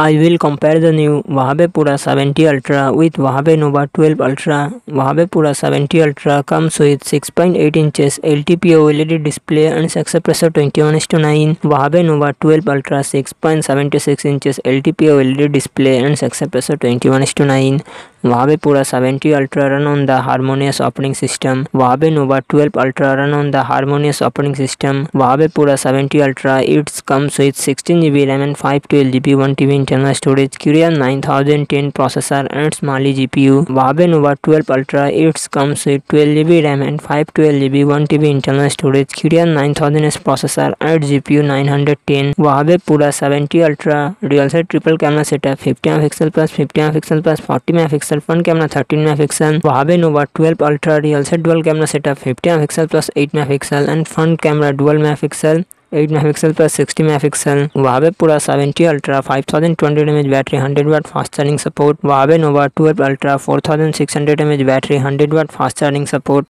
I will compare the new Huawei Pura 70 Ultra with Huawei Nova 12 Ultra. Huawei Pura 70 Ultra comes with 6.8 inches LTPO OLED display and success ratio 21:9. Huawei Nova 12 Ultra 6.76 inches LTPO OLED display and success ratio 21:9. वहाँ पे Pura seventy ultra run on the harmonious opening system वहाँ पे Nova twelve ultra run on the harmonious opening system वहाँ पे Pura seventy ultra it's comes with G B RAM and B one T TB internal storage nine thousand ten processor and स्माली यू वहाँ पे Nova twelve ultra it's comes with G B RAM and B one T B internal storage nine thousand S processor and hundred ten वहाँ पे पूरा seventy ultra real से triple camera setup M pixel plus M pixel plus M pixel pixel front camera thirteen megapixel Huawei Nova twelve ultra real से dual camera setup fifty megapixel plus eight megapixel and front camera dual megapixel eight megapixel plus sixty megapixel Pura seventy ultra five thousand twenty M H battery hundred watt fast charging support Huawei Nova twelve ultra four thousand six hundred M H battery hundred watt fast charging support